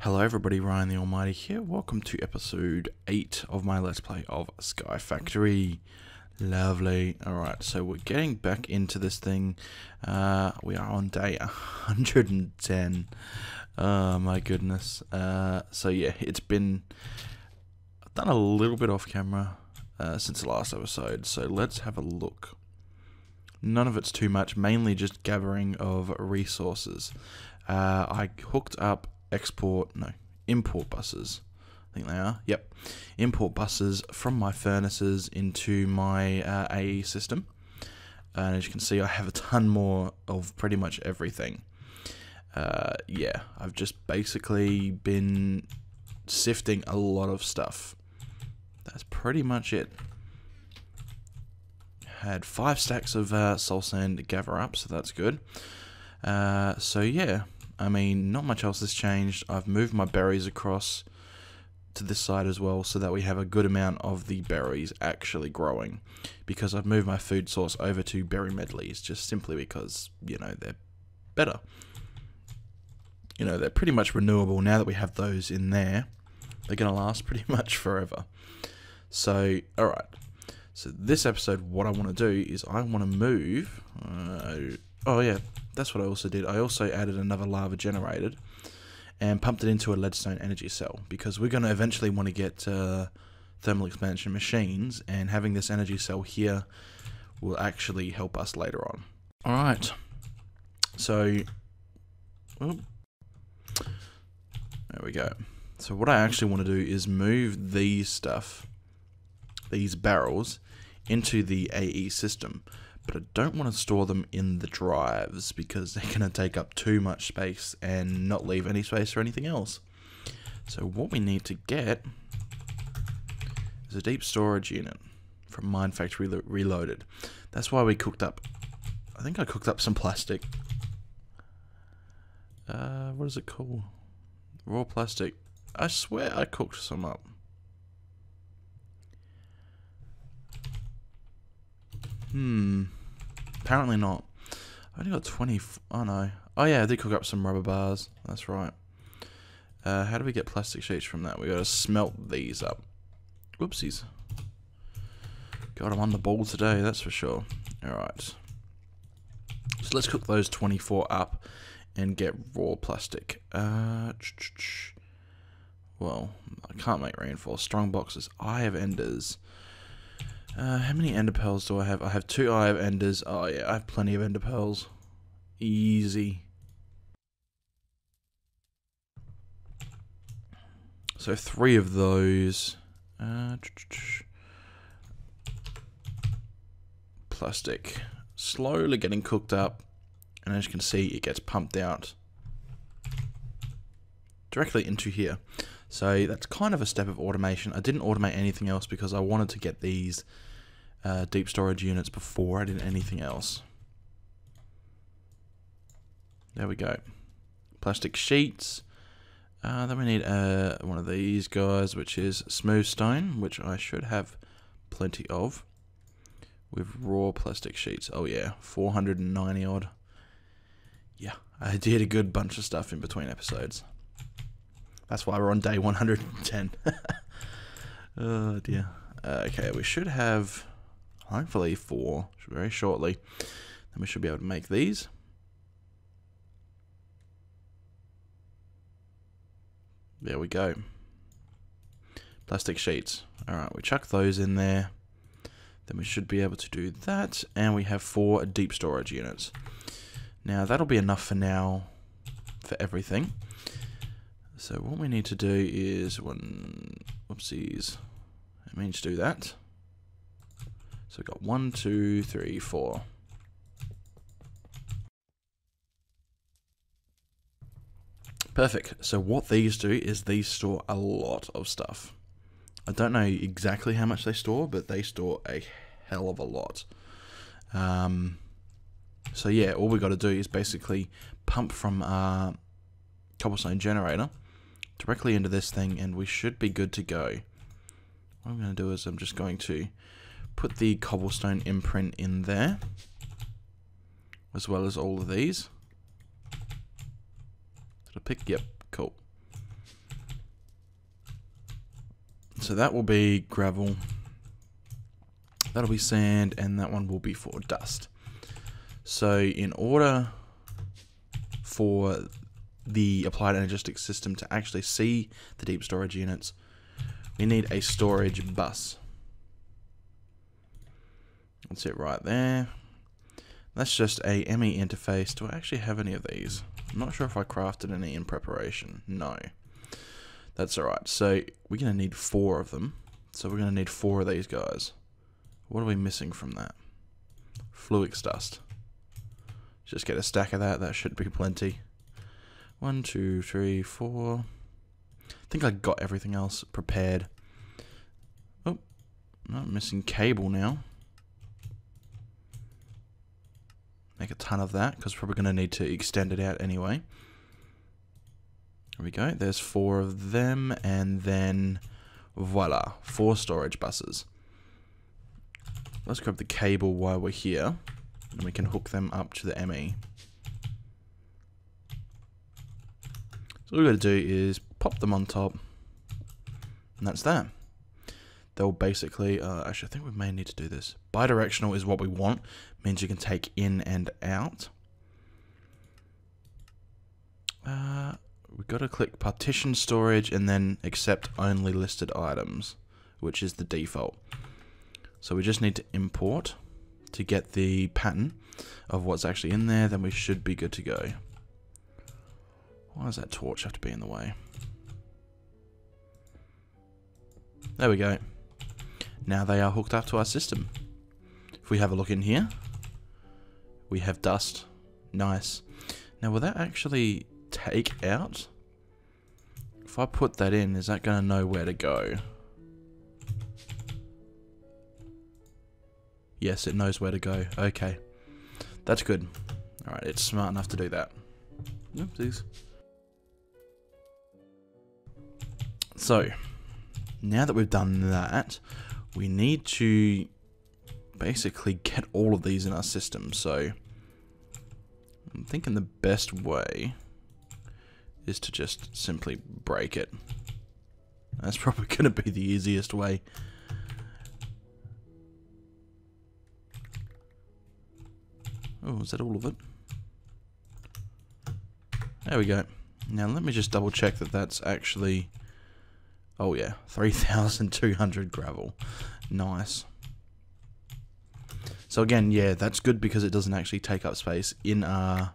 Hello everybody, Ryan the Almighty here. Welcome to episode 8 of my Let's Play of Sky Factory. Lovely. Alright, so we're getting back into this thing. Uh, we are on day 110. Oh my goodness. Uh, so yeah, it's been... I've done a little bit off camera uh, since the last episode, so let's have a look. None of it's too much, mainly just gathering of resources. Uh, I hooked up export, no, import buses. I think they are. Yep. Import buses from my furnaces into my uh, AE system. And as you can see, I have a ton more of pretty much everything. Uh, yeah, I've just basically been sifting a lot of stuff. That's pretty much it. Had five stacks of uh, soul sand gather up, so that's good. Uh, so yeah, I mean, not much else has changed. I've moved my berries across to this side as well so that we have a good amount of the berries actually growing because I've moved my food source over to berry medleys just simply because, you know, they're better. You know, they're pretty much renewable now that we have those in there. They're going to last pretty much forever. So, alright. So this episode, what I want to do is I want to move... Uh, oh yeah, that's what I also did. I also added another lava generator and pumped it into a leadstone energy cell because we're going to eventually want to get uh, thermal expansion machines and having this energy cell here will actually help us later on. Alright, so oh, there we go. So what I actually want to do is move these stuff, these barrels, into the AE system but I don't want to store them in the drives because they're going to take up too much space and not leave any space for anything else. So what we need to get is a deep storage unit from Mine Factory Reloaded. That's why we cooked up, I think I cooked up some plastic. Uh, what is it called? Raw plastic. I swear I cooked some up. Hmm. Apparently not. I only got 20. Oh no. Oh yeah, I did cook up some rubber bars. That's right. Uh, how do we get plastic sheets from that? We gotta smelt these up. Whoopsies. God, I'm on the ball today, that's for sure. Alright. So let's cook those 24 up and get raw plastic. Uh, well, I can't make reinforced. Strong boxes. I have Enders. Uh, how many ender pearls do I have? I have two eye of enders. Oh yeah, I have plenty of ender pearls. Easy. So three of those. Uh, plastic. Slowly getting cooked up. And as you can see, it gets pumped out directly into here. So that's kind of a step of automation. I didn't automate anything else because I wanted to get these uh, deep storage units before I did anything else. There we go. Plastic sheets. Uh, then we need uh, one of these guys, which is smooth stone, which I should have plenty of. With raw plastic sheets. Oh yeah, 490 odd. Yeah, I did a good bunch of stuff in between episodes. That's why we're on day 110. oh dear. Okay, we should have hopefully four very shortly. Then we should be able to make these. There we go. Plastic sheets. Alright, we chuck those in there. Then we should be able to do that. And we have four deep storage units. Now, that'll be enough for now for everything. So what we need to do is one... Whoopsies. I mean to do that. So we've got one, two, three, four. Perfect. So what these do is these store a lot of stuff. I don't know exactly how much they store, but they store a hell of a lot. Um, so yeah, all we got to do is basically pump from a cobblestone generator directly into this thing, and we should be good to go. What I'm going to do is I'm just going to put the cobblestone imprint in there, as well as all of these. Did I pick? Yep, cool. so that will be gravel. That'll be sand, and that one will be for dust. So in order for the Applied Energistics system to actually see the deep storage units, we need a storage bus. That's it right there. That's just a ME interface. Do I actually have any of these? I'm not sure if I crafted any in preparation. No. That's alright. So we're going to need four of them. So we're going to need four of these guys. What are we missing from that? Fluix dust. Just get a stack of that. That should be plenty. One, two, three, four. I think I got everything else prepared. Oh, I'm missing cable now. Make a ton of that because we're probably going to need to extend it out anyway. There we go. There's four of them, and then voila, four storage buses. Let's grab the cable while we're here, and we can hook them up to the ME. So all we've got to do is pop them on top, and that's that. They'll basically, uh, actually I think we may need to do this. Bidirectional is what we want, means you can take in and out. Uh, we've got to click partition storage and then accept only listed items, which is the default. So we just need to import to get the pattern of what's actually in there, then we should be good to go. Why does that torch have to be in the way? There we go. Now they are hooked up to our system. If we have a look in here, we have dust. Nice. Now will that actually take out? If I put that in, is that going to know where to go? Yes, it knows where to go. Okay. That's good. Alright, it's smart enough to do that. Oopsies. So, now that we've done that, we need to basically get all of these in our system. So, I'm thinking the best way is to just simply break it. That's probably going to be the easiest way. Oh, is that all of it? There we go. Now let me just double check that that's actually Oh yeah, 3,200 gravel. Nice. So again, yeah, that's good because it doesn't actually take up space in our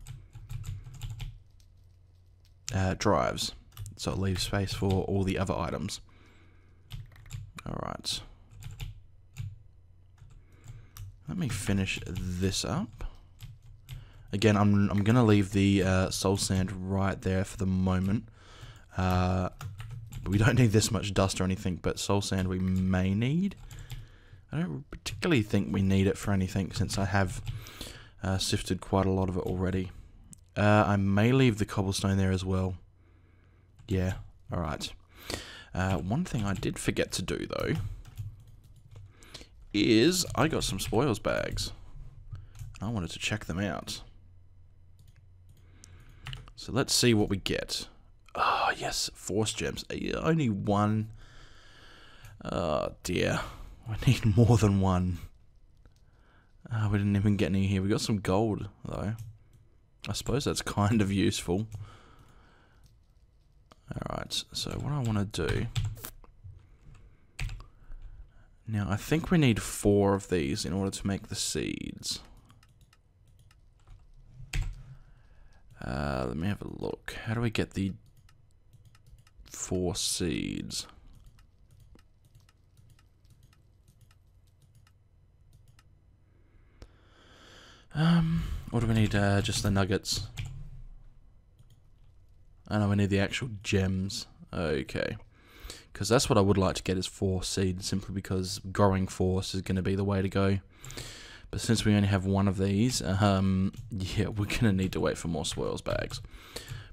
uh, drives. So it leaves space for all the other items. Alright. Let me finish this up. Again, I'm, I'm going to leave the uh, soul sand right there for the moment. Uh, we don't need this much dust or anything, but soul sand we may need. I don't particularly think we need it for anything since I have uh, sifted quite a lot of it already. Uh, I may leave the cobblestone there as well. Yeah, alright. Uh, one thing I did forget to do though is I got some spoils bags. I wanted to check them out. So let's see what we get. Oh, yes, force gems. Only one. Oh, dear. We need more than one. Oh, we didn't even get any here. We got some gold, though. I suppose that's kind of useful. Alright, so what I want to do... Now, I think we need four of these in order to make the seeds. Uh, let me have a look. How do we get the four seeds. Um, what do we need? Uh, just the nuggets. I know we need the actual gems. Okay. Because that's what I would like to get is four seeds, simply because growing force is going to be the way to go. But since we only have one of these, um, yeah, we're going to need to wait for more spoils bags.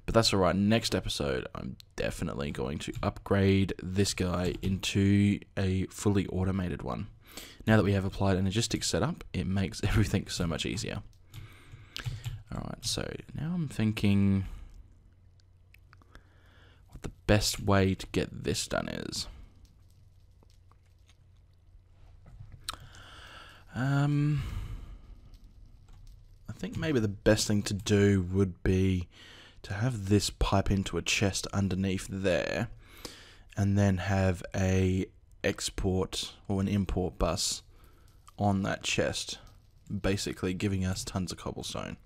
But that's alright. Next episode, I'm definitely going to upgrade this guy into a fully automated one. Now that we have Applied Energistics setup, it makes everything so much easier. Alright, so now I'm thinking what the best way to get this done is. Um, I think maybe the best thing to do would be to have this pipe into a chest underneath there and then have a export or an import bus on that chest, basically giving us tons of cobblestone.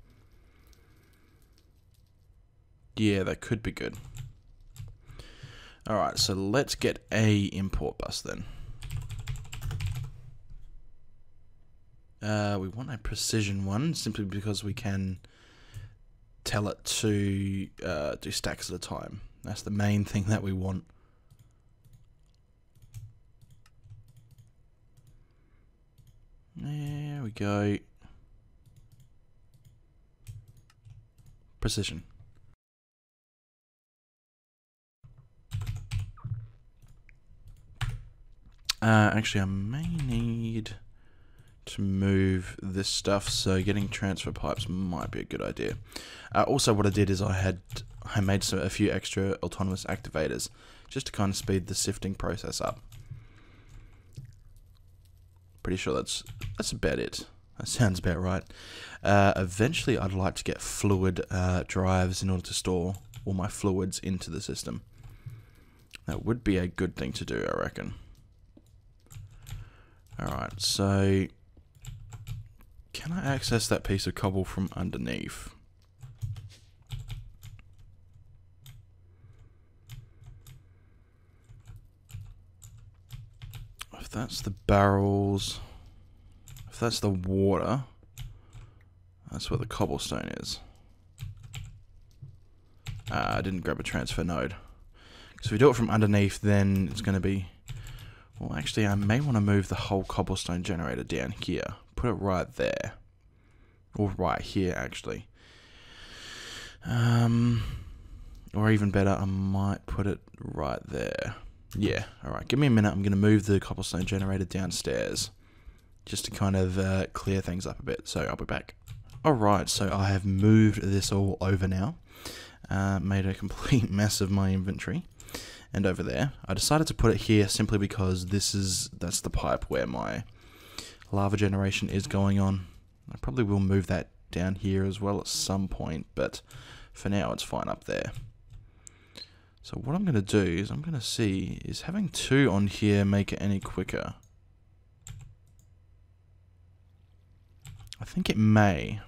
Yeah, that could be good. Alright, so let's get a import bus then. Uh, we want a precision one simply because we can tell it to uh, do stacks at a time. That's the main thing that we want. There we go. Precision. Uh, actually, I may need to move this stuff, so getting transfer pipes might be a good idea. Uh, also, what I did is I had I made some, a few extra autonomous activators just to kind of speed the sifting process up. Pretty sure that's that's about it. That sounds about right. Uh, eventually, I'd like to get fluid uh, drives in order to store all my fluids into the system. That would be a good thing to do, I reckon. Alright, so can I access that piece of cobble from underneath? If that's the barrels, if that's the water, that's where the cobblestone is. Uh, I didn't grab a transfer node. So if we do it from underneath, then it's going to be well, actually, I may want to move the whole cobblestone generator down here. Put it right there. Or right here, actually. Um, or even better, I might put it right there. Yeah, alright. Give me a minute. I'm going to move the cobblestone generator downstairs. Just to kind of uh, clear things up a bit. So I'll be back. Alright, so I have moved this all over now. Uh, made a complete mess of my inventory and over there. I decided to put it here simply because this is that's the pipe where my lava generation is going on. I probably will move that down here as well at some point, but for now it's fine up there. So what I'm going to do is I'm going to see, is having two on here make it any quicker? I think it may.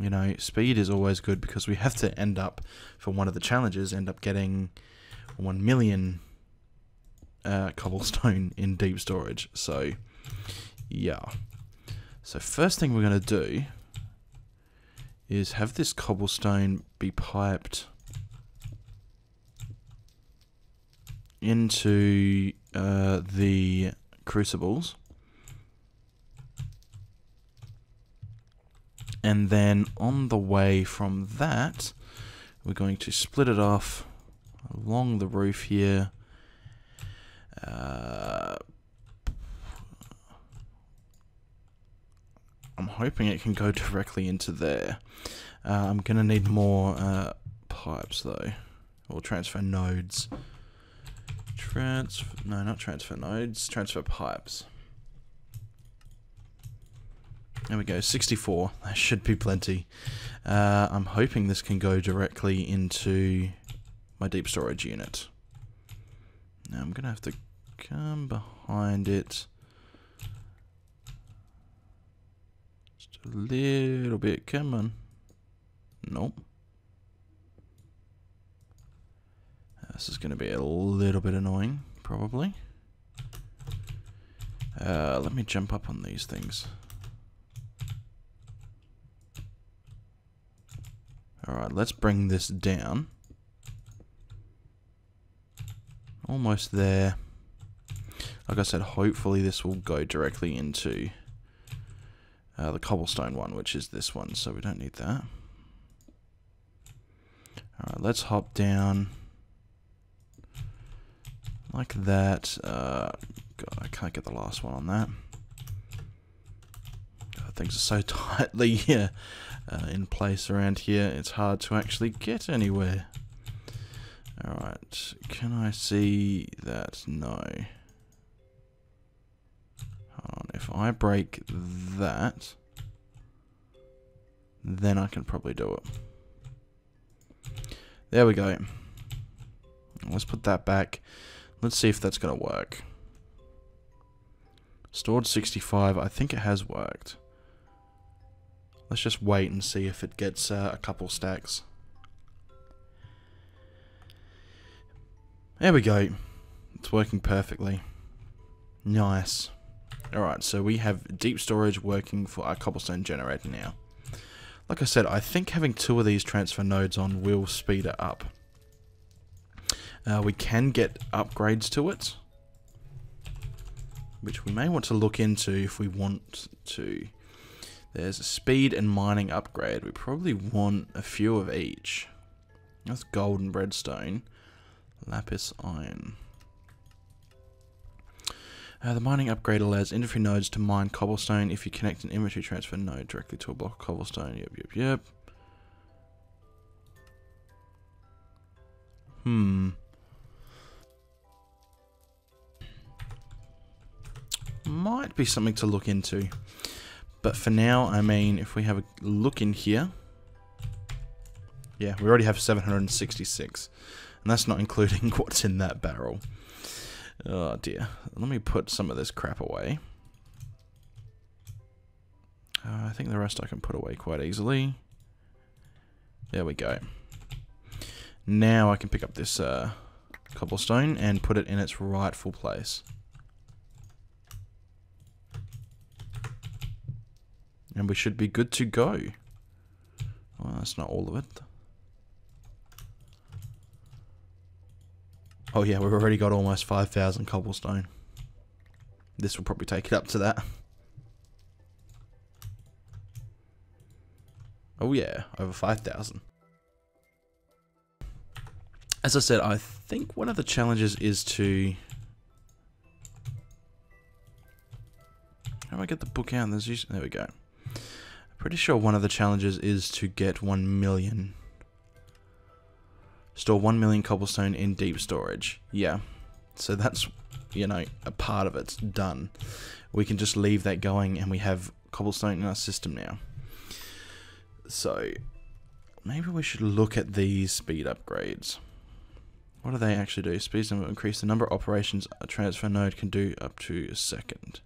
You know, speed is always good because we have to end up, for one of the challenges, end up getting 1 million uh, cobblestone in deep storage. So, yeah. So first thing we're going to do is have this cobblestone be piped into uh, the crucibles. And then on the way from that, we're going to split it off along the roof here. Uh, I'm hoping it can go directly into there. Uh, I'm going to need more uh, pipes though, or transfer nodes. Transfer, no, not transfer nodes, transfer pipes. There we go, 64. That should be plenty. Uh, I'm hoping this can go directly into my deep storage unit. Now I'm going to have to come behind it just a little bit. Come on. Nope. This is going to be a little bit annoying, probably. Uh, let me jump up on these things. Alright, let's bring this down. Almost there. Like I said, hopefully this will go directly into uh, the cobblestone one, which is this one, so we don't need that. Alright, let's hop down like that. Uh, God, I can't get the last one on that. God, things are so tightly uh, in place around here, it's hard to actually get anywhere. Alright, can I see that? No. If I break that, then I can probably do it. There we go. Let's put that back. Let's see if that's going to work. Stored 65. I think it has worked. Let's just wait and see if it gets uh, a couple stacks. There we go. It's working perfectly. Nice. Alright, so we have deep storage working for our cobblestone generator now. Like I said, I think having two of these transfer nodes on will speed it up. Uh, we can get upgrades to it, which we may want to look into if we want to. There's a speed and mining upgrade. We probably want a few of each. That's gold and redstone. Lapis iron. Uh, the mining upgrade allows inventory nodes to mine cobblestone if you connect an inventory transfer node directly to a block of cobblestone. Yep, yep, yep. Hmm. Might be something to look into. But for now, I mean, if we have a look in here. Yeah, we already have 766. And that's not including what's in that barrel. Oh dear. Let me put some of this crap away. Uh, I think the rest I can put away quite easily. There we go. Now I can pick up this uh, cobblestone and put it in its rightful place. And we should be good to go. Well, that's not all of it. Oh yeah, we've already got almost 5,000 cobblestone. This will probably take it up to that. Oh yeah, over 5,000. As I said, I think one of the challenges is to... How do I get the book out? There's usually, there we go. Pretty sure one of the challenges is to get 1 million Store 1 million cobblestone in deep storage. Yeah. So that's, you know, a part of it's done. We can just leave that going and we have cobblestone in our system now. So, maybe we should look at these speed upgrades. What do they actually do? Speed will increase the number of operations a transfer node can do up to a second.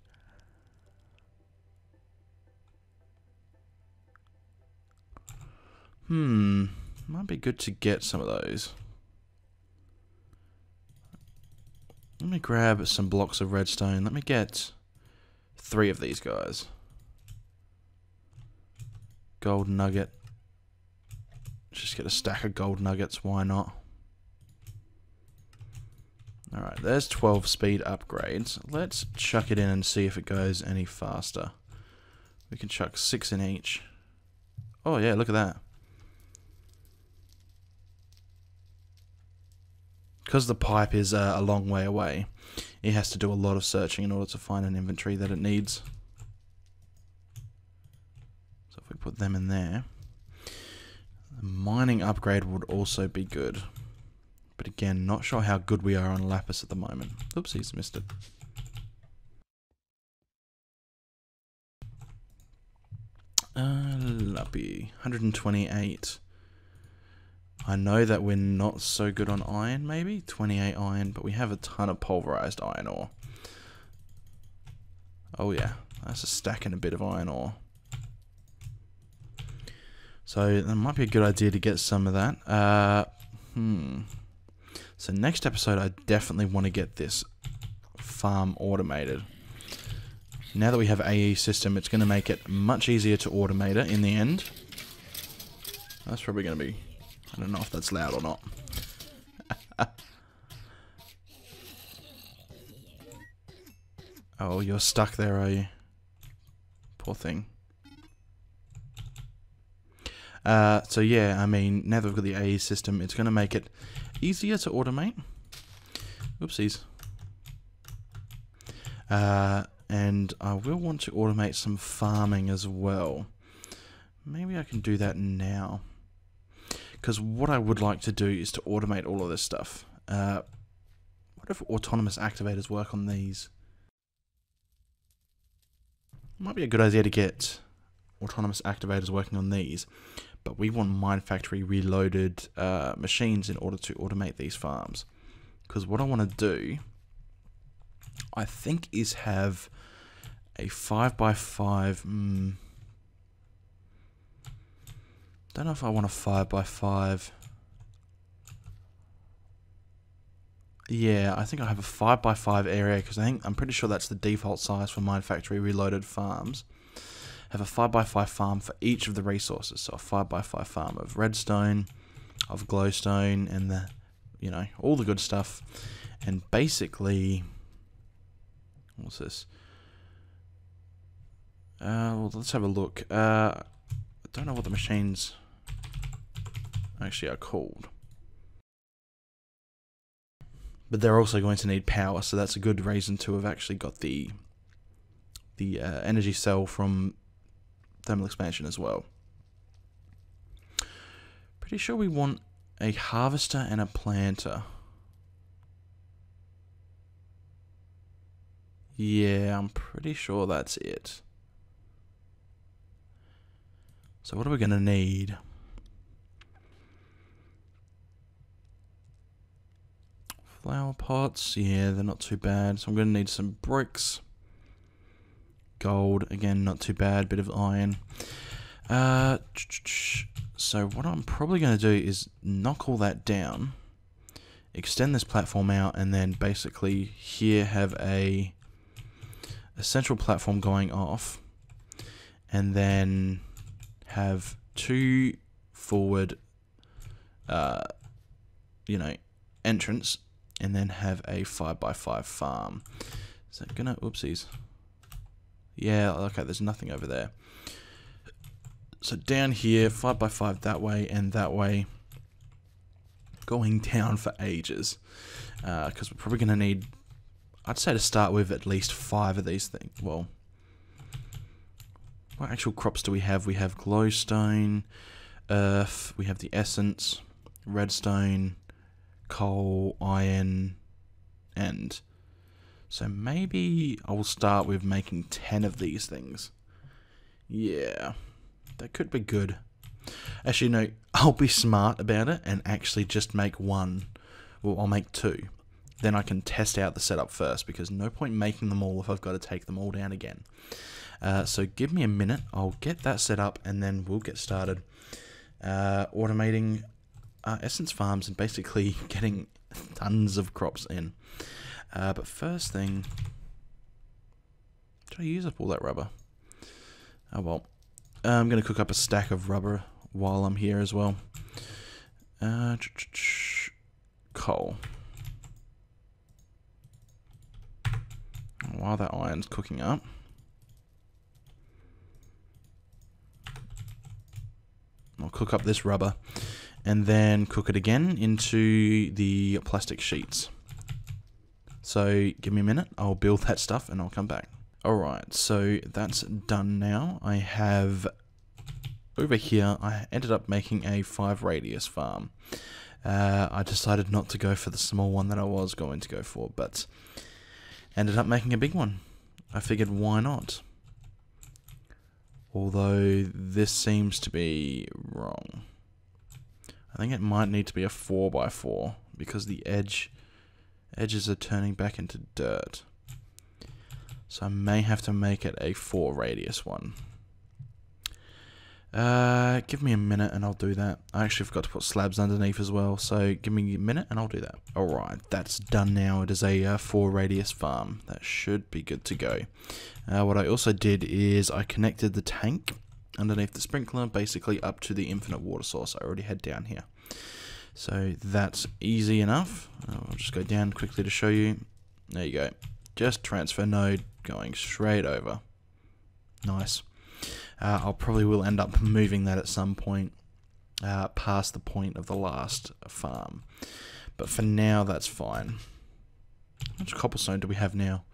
Hmm. Might be good to get some of those. Let me grab some blocks of redstone. Let me get three of these guys. Gold nugget. Just get a stack of gold nuggets, why not? Alright, there's 12 speed upgrades. Let's chuck it in and see if it goes any faster. We can chuck 6 in each. Oh yeah, look at that. Because the pipe is uh, a long way away, it has to do a lot of searching in order to find an inventory that it needs. So if we put them in there, the mining upgrade would also be good. But again, not sure how good we are on lapis at the moment. Oopsies, missed it. Uh, Lappy, 128. I know that we're not so good on iron, maybe 28 iron, but we have a ton of pulverized iron ore. Oh yeah, that's a stack and a bit of iron ore. So that might be a good idea to get some of that. Uh, hmm. So next episode, I definitely want to get this farm automated. Now that we have AE system, it's going to make it much easier to automate it in the end. That's probably going to be I don't know if that's loud or not. oh, you're stuck there, are you? Poor thing. Uh, so yeah, I mean, now that we've got the AE system, it's going to make it easier to automate. Oopsies. Uh, and I will want to automate some farming as well. Maybe I can do that now. Because what I would like to do is to automate all of this stuff. Uh, what if autonomous activators work on these? might be a good idea to get autonomous activators working on these, but we want Mine Factory reloaded uh, machines in order to automate these farms. Because what I want to do, I think, is have a 5x5. Mm, don't know if I want a 5x5. Yeah, I think I have a 5x5 area because I think I'm pretty sure that's the default size for Mine Factory Reloaded farms. Have a 5x5 farm for each of the resources. So a 5x5 farm of redstone, of glowstone, and the, you know, all the good stuff. And basically, what's this? Uh, well, let's have a look. Uh, I don't know what the machines actually are called. But they're also going to need power, so that's a good reason to have actually got the the uh, energy cell from thermal expansion as well. Pretty sure we want a harvester and a planter. Yeah, I'm pretty sure that's it. So what are we going to need? Flower pots, yeah, they're not too bad. So I'm going to need some bricks. Gold, again, not too bad. Bit of iron. Uh, so what I'm probably going to do is knock all that down. Extend this platform out and then basically here have a, a central platform going off. And then have two forward, uh, you know, entrance and then have a 5x5 farm. Is that gonna, oopsies. Yeah, okay, there's nothing over there. So down here, 5x5 that way and that way. Going down for ages. Because uh, we're probably to need, I'd say to start with, at least five of these things. Well, what actual crops do we have? We have glowstone, earth, we have the essence, redstone, coal, iron, and so maybe I'll start with making 10 of these things. Yeah, that could be good. Actually, no, I'll be smart about it and actually just make one. Well, I'll make two. Then I can test out the setup first because no point making them all if I've got to take them all down again. Uh, so give me a minute. I'll get that set up and then we'll get started uh, automating uh, Essence Farms and basically getting tons of crops in. Uh, but first thing, did I use up all that rubber? Oh well. I'm going to cook up a stack of rubber while I'm here as well. Uh, ch -ch -ch coal. While that iron's cooking up. I'll cook up this rubber and then cook it again into the plastic sheets. So give me a minute, I'll build that stuff and I'll come back. Alright, so that's done now. I have, over here, I ended up making a 5 radius farm. Uh, I decided not to go for the small one that I was going to go for, but ended up making a big one. I figured why not? Although this seems to be wrong. I think it might need to be a 4x4 because the edge edges are turning back into dirt. So I may have to make it a 4 radius one. Uh, give me a minute and I'll do that. I actually forgot to put slabs underneath as well, so give me a minute and I'll do that. Alright, that's done now. It is a uh, 4 radius farm. That should be good to go. Uh, what I also did is I connected the tank underneath the sprinkler, basically up to the infinite water source I already had down here. So that's easy enough. I'll just go down quickly to show you. There you go. Just transfer node going straight over. Nice. Uh, I'll probably will end up moving that at some point uh, past the point of the last farm. But for now, that's fine. How much cobblestone do we have now?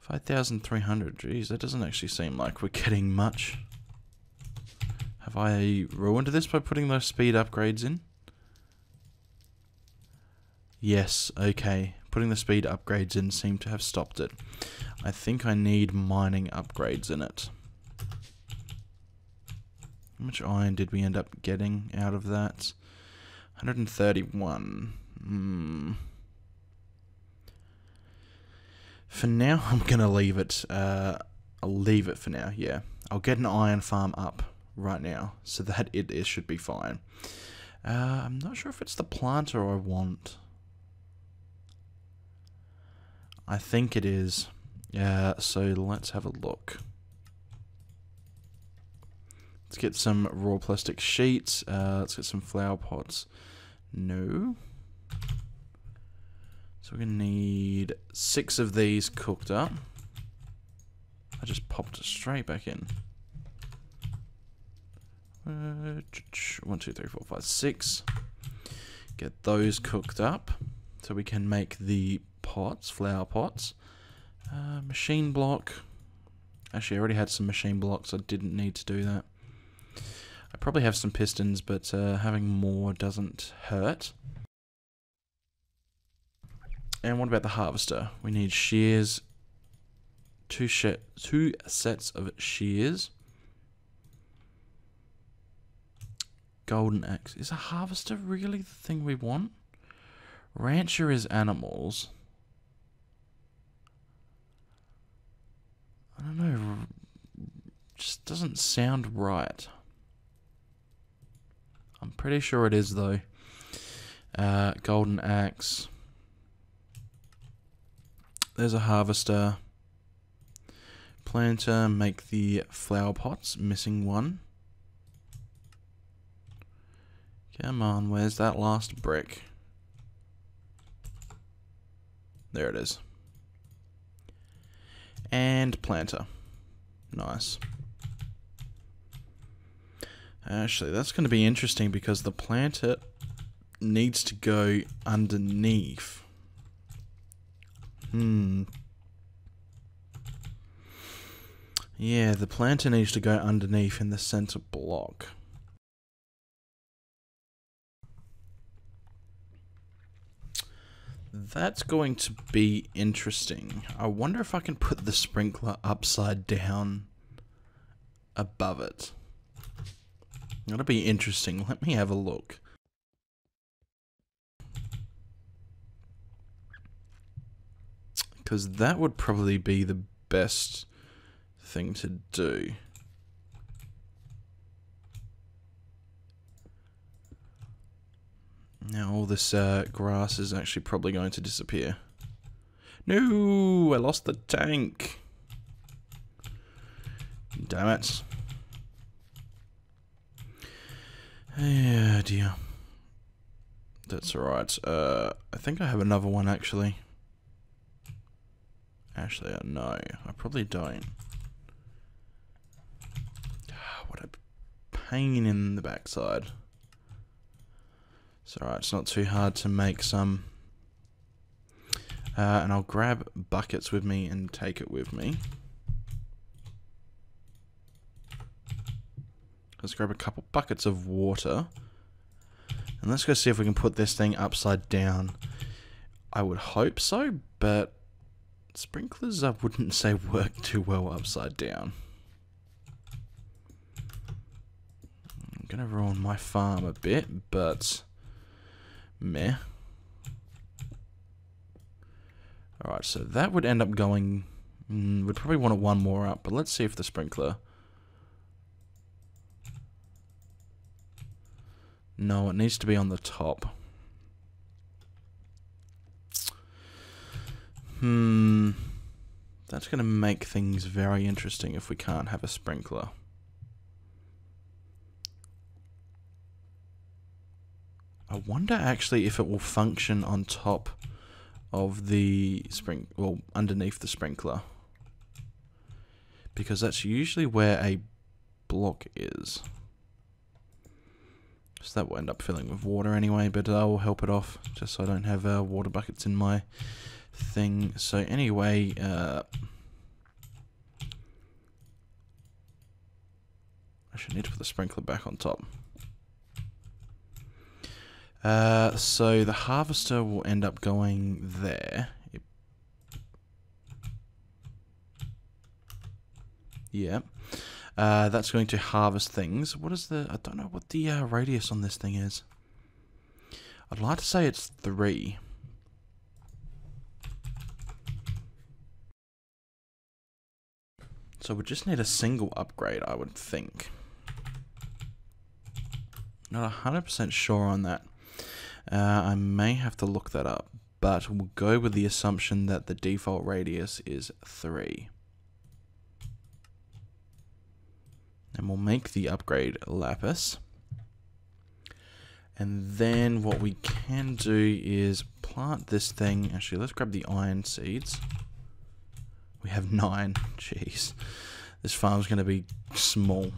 5,300. Geez, that doesn't actually seem like we're getting much. Have I ruined this by putting those speed upgrades in? Yes, okay. Putting the speed upgrades in seemed to have stopped it. I think I need mining upgrades in it. How much iron did we end up getting out of that? 131. Hmm. For now, I'm going to leave it. Uh, I'll leave it for now, yeah. I'll get an iron farm up right now so that it, it should be fine. Uh, I'm not sure if it's the planter I want. I think it is. Yeah, so let's have a look. Let's get some raw plastic sheets. Uh, let's get some flower pots. No. So we're going to need six of these cooked up. I just popped it straight back in. Uh, one, two, three, four, five, six. Get those cooked up so we can make the pots, flower pots. Uh, machine block. Actually, I already had some machine blocks. I didn't need to do that. I probably have some pistons, but uh, having more doesn't hurt. And what about the harvester? We need shears. Two, two sets of shears. Golden axe. Is a harvester really the thing we want? Rancher is animals. I don't know. Just doesn't sound right. I'm pretty sure it is though. Uh, golden axe. There's a harvester. Planter, make the flower pots. Missing one. Come on, where's that last brick? There it is. And planter. Nice. Actually, that's going to be interesting because the planter needs to go underneath. Hmm. Yeah, the planter needs to go underneath in the center block. That's going to be interesting. I wonder if I can put the sprinkler upside down above it. That'll be interesting. Let me have a look. Because that would probably be the best thing to do. Now all this uh, grass is actually probably going to disappear. No, I lost the tank. Damn it. Yeah, dear. That's alright. Uh, I think I have another one actually. Actually, uh, no, I probably don't. What a pain in the backside. It's alright, it's not too hard to make some. Uh, and I'll grab buckets with me and take it with me. Let's grab a couple buckets of water. And let's go see if we can put this thing upside down. I would hope so, but sprinklers I wouldn't say work too well upside down. I'm going to ruin my farm a bit, but Meh. Alright, so that would end up going... Mm, we'd probably want one more up, but let's see if the sprinkler... No, it needs to be on the top. Hmm... That's going to make things very interesting if we can't have a sprinkler. I wonder actually if it will function on top of the spring, well, underneath the sprinkler. Because that's usually where a block is. So that will end up filling with water anyway, but I will help it off, just so I don't have uh, water buckets in my thing. So anyway, uh, I should need to put the sprinkler back on top. Uh, so the harvester will end up going there. Yeah. Uh, that's going to harvest things. What is the... I don't know what the uh, radius on this thing is. I'd like to say it's 3. So we just need a single upgrade, I would think. Not 100% sure on that. Uh, I may have to look that up, but we'll go with the assumption that the default radius is 3. And we'll make the upgrade lapis. And then what we can do is plant this thing. Actually, let's grab the iron seeds. We have nine. Jeez. This farm's going to be small.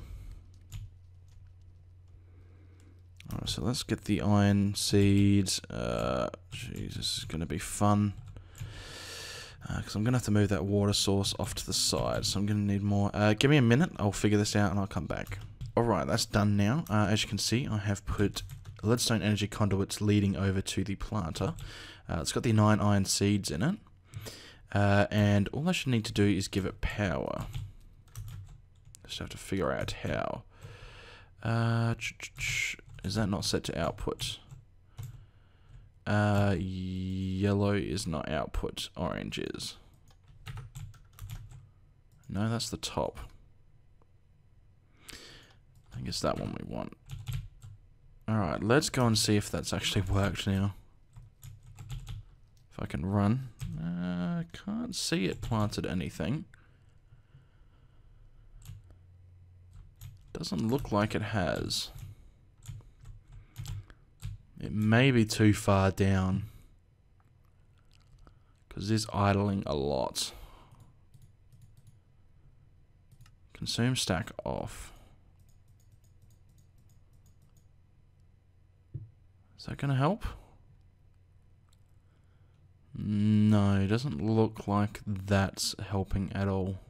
Alright, so let's get the iron seeds. Uh, this is going to be fun. Because uh, I'm going to have to move that water source off to the side. So I'm going to need more. Uh, give me a minute. I'll figure this out and I'll come back. Alright, that's done now. Uh, as you can see, I have put leadstone energy conduits leading over to the planter. Uh, it's got the nine iron seeds in it. Uh, and all I should need to do is give it power. Just have to figure out how. Uh, is that not set to output? Uh, yellow is not output, orange is. No, that's the top. I guess that one we want. Alright, let's go and see if that's actually worked now. If I can run. Uh, can't see it planted anything. Doesn't look like it has. It may be too far down. Because it is idling a lot. Consume stack off. Is that going to help? No, it doesn't look like that's helping at all.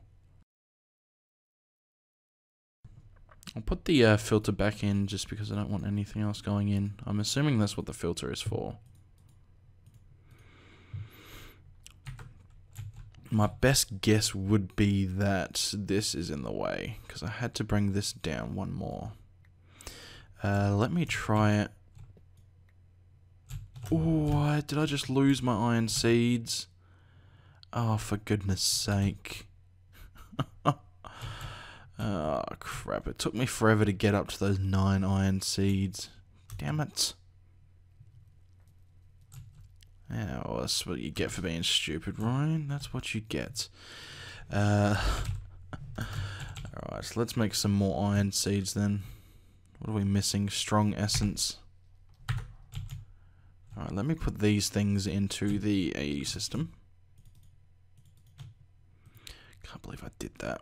I'll put the uh, filter back in just because I don't want anything else going in. I'm assuming that's what the filter is for. My best guess would be that this is in the way because I had to bring this down one more. Uh, let me try it Oh, did I just lose my iron seeds? Oh, for goodness sake. Oh, crap. It took me forever to get up to those nine iron seeds. Damn it. Yeah, well, that's what you get for being stupid, Ryan. That's what you get. Uh, Alright, so let's make some more iron seeds then. What are we missing? Strong essence. Alright, let me put these things into the AE system. Can't believe I did that.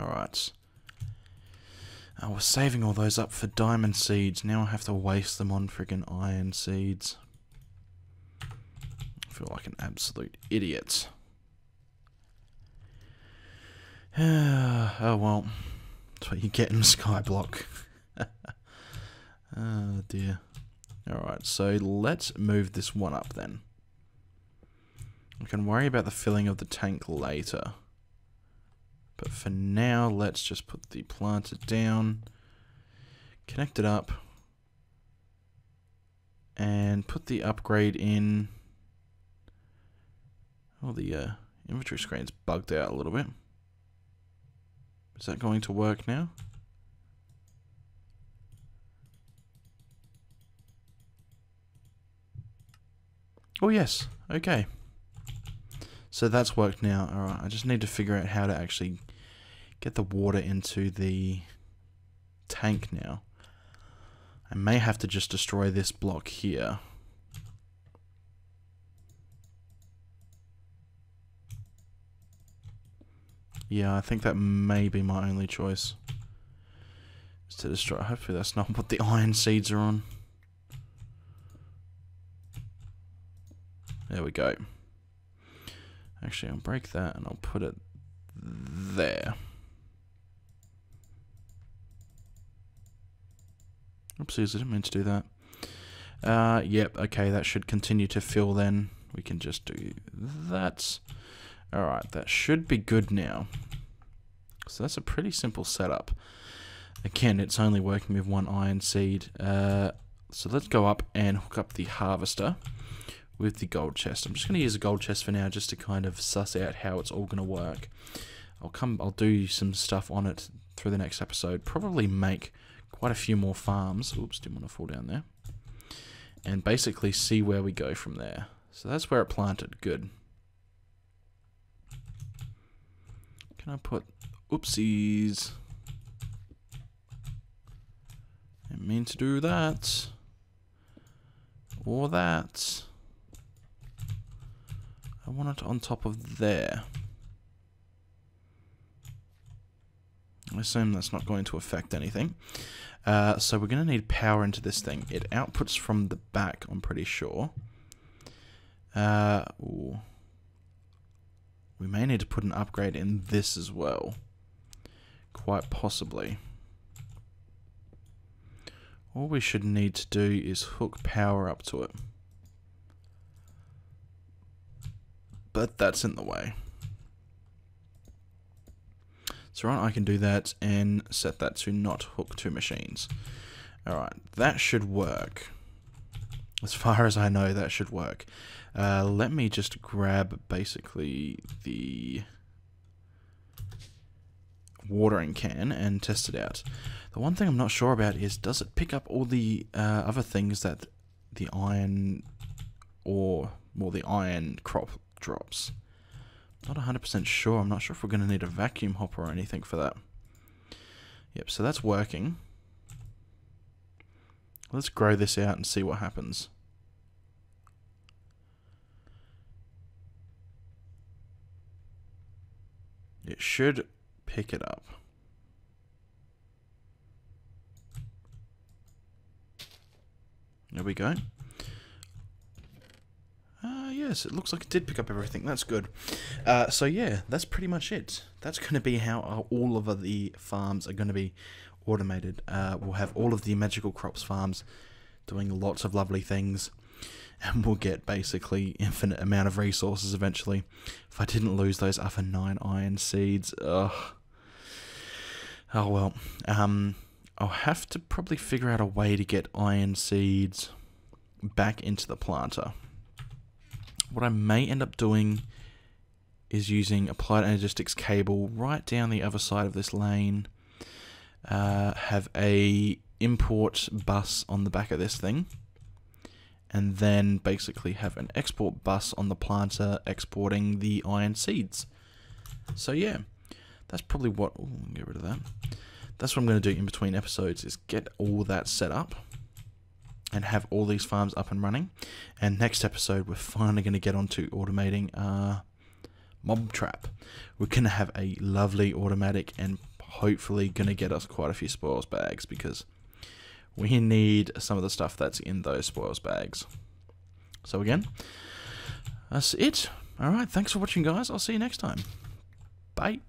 Alright. I was saving all those up for diamond seeds. Now I have to waste them on friggin' iron seeds. I feel like an absolute idiot. oh well, that's what you get in Skyblock. oh dear. Alright, so let's move this one up then. We can worry about the filling of the tank later. But for now, let's just put the planter down, connect it up, and put the upgrade in. Oh, the uh, inventory screen's bugged out a little bit. Is that going to work now? Oh yes, okay. So that's worked now. Alright, I just need to figure out how to actually get the water into the tank now. I may have to just destroy this block here. Yeah, I think that may be my only choice. Is to destroy. Hopefully that's not what the iron seeds are on. There we go. Actually, I'll break that and I'll put it there. Oopsies, I didn't mean to do that. Uh, yep, okay, that should continue to fill then. We can just do that. Alright, that should be good now. So that's a pretty simple setup. Again, it's only working with one iron seed. Uh, so let's go up and hook up the harvester with the gold chest. I'm just going to use a gold chest for now just to kind of suss out how it's all going to work. I'll come I'll do some stuff on it through the next episode. Probably make quite a few more farms. Oops, didn't want to fall down there. And basically see where we go from there. So that's where it planted. Good. Can I put oopsies? Didn't mean to do that. Or that. I want it on top of there. I assume that's not going to affect anything. Uh, so we're going to need power into this thing. It outputs from the back, I'm pretty sure. Uh, we may need to put an upgrade in this as well. Quite possibly. All we should need to do is hook power up to it. But that's in the way. So right, I can do that and set that to not hook to machines. Alright, that should work. As far as I know, that should work. Uh, let me just grab basically the watering can and test it out. The one thing I'm not sure about is does it pick up all the uh, other things that the iron or well the iron crop drops? Not 100% sure. I'm not sure if we're going to need a vacuum hopper or anything for that. Yep, so that's working. Let's grow this out and see what happens. It should pick it up. There we go. Uh, yes, it looks like it did pick up everything. That's good. Uh, so yeah, that's pretty much it. That's going to be how all of the farms are going to be automated. Uh, we'll have all of the magical crops farms doing lots of lovely things. And we'll get basically infinite amount of resources eventually. If I didn't lose those other nine iron seeds, ugh. Oh well. Um, I'll have to probably figure out a way to get iron seeds back into the planter. What I may end up doing is using applied energistics cable right down the other side of this lane. Uh, have a import bus on the back of this thing and then basically have an export bus on the planter exporting the iron seeds. So yeah, that's probably what, ooh, get rid of that. That's what I'm going to do in between episodes is get all that set up and have all these farms up and running. And next episode, we're finally going to get onto automating uh, mob trap. We're going to have a lovely automatic and hopefully going to get us quite a few spoils bags because we need some of the stuff that's in those spoils bags. So again, that's it. Alright, thanks for watching guys. I'll see you next time. Bye.